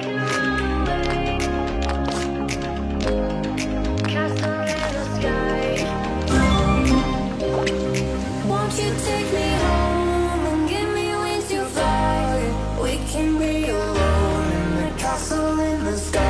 can run away. Castle in the sky. Won't you take me home and give me wings to fly? We can be alone in the castle in the sky.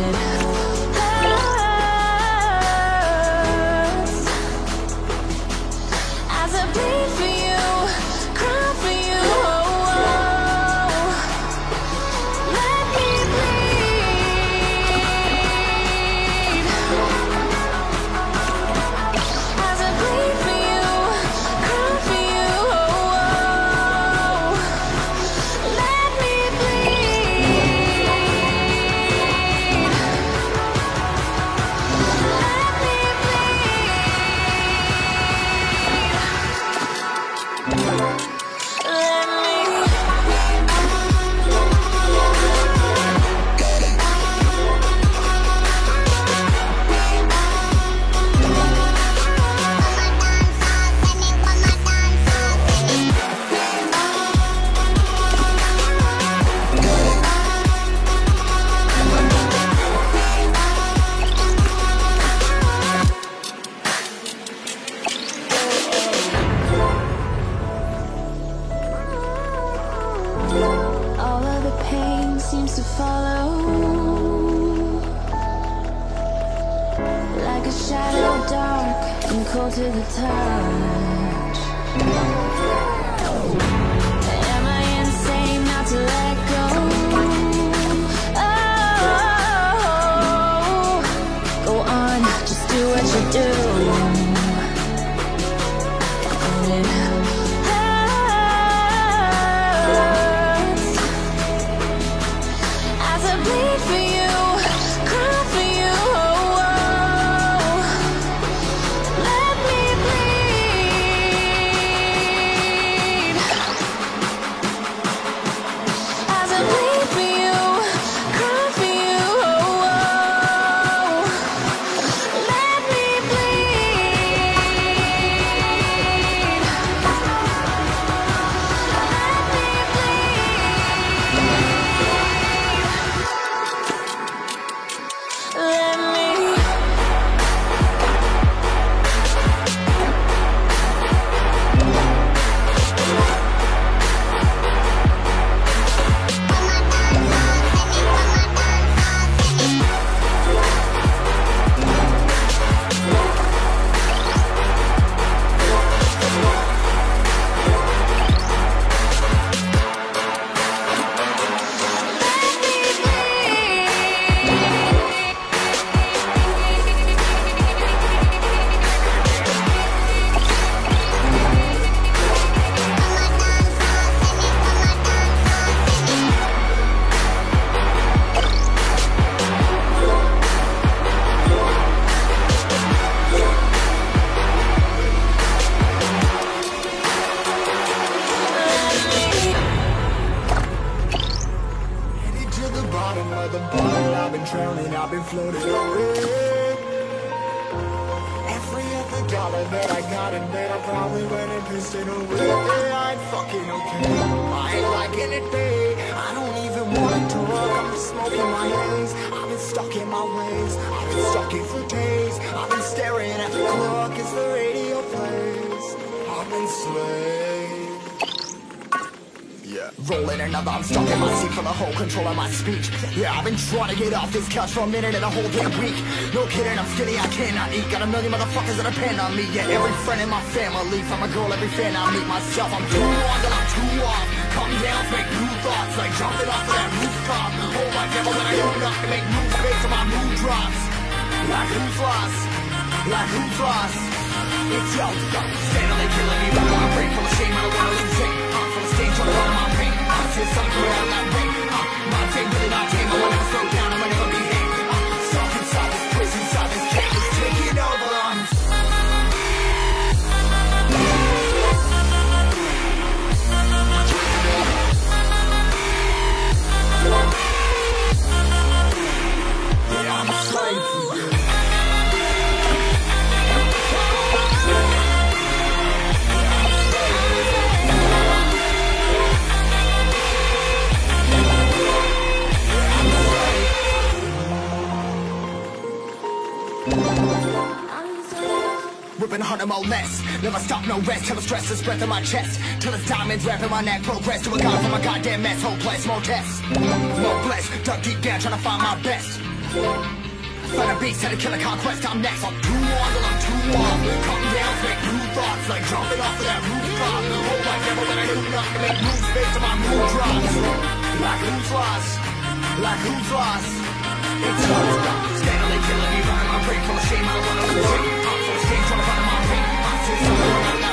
And seems to follow. Like a shadow dark and cold to the touch. Am I insane not to let dollar that I got in bed, I probably went and pissed it away. I ain't fucking okay. I ain't liking it, babe. I don't even wanna talk. I'm just smoking my haze. I've been stuck in my ways. I've been stuck in for days. I've been staring at the clock as the radio plays. I've been slayed. Yeah. Rolling another, I'm stuck in my seat for the whole control of my speech. Yeah, I've been trying to get off this couch for a minute and a whole damn week. No kidding, I'm skinny, I cannot eat. Got a million motherfuckers that depend on me. Yeah, every friend in my family, from a girl, every fan I meet myself. I'm too on till I'm too off. Come down, make new thoughts, like jumping off of that rooftop. Hold my devil when I know up and make moves based on my mood drops. Like who's lost? Like who's lost? It's yo, yo, stand on killing me, but brain full of shame, I don't wanna lose it. Less. Never stop, no rest. Till the stress is breath in my chest. Till it's diamonds wrapping my neck. Progress to a god from a goddamn mess. Hopeless, more tests. More blessed. Dug deep down, trying to find my best. Find a beast, had to a conquest. I'm next. I'm too on till I'm too off. Calm down, make new thoughts. Like jumping off of that rooftop. Whole life never when I do to make moves based on my mood drops. Like who's lost? Like who's lost? It's us. Steadily killing me, running shame. I don't wanna lose it. 我。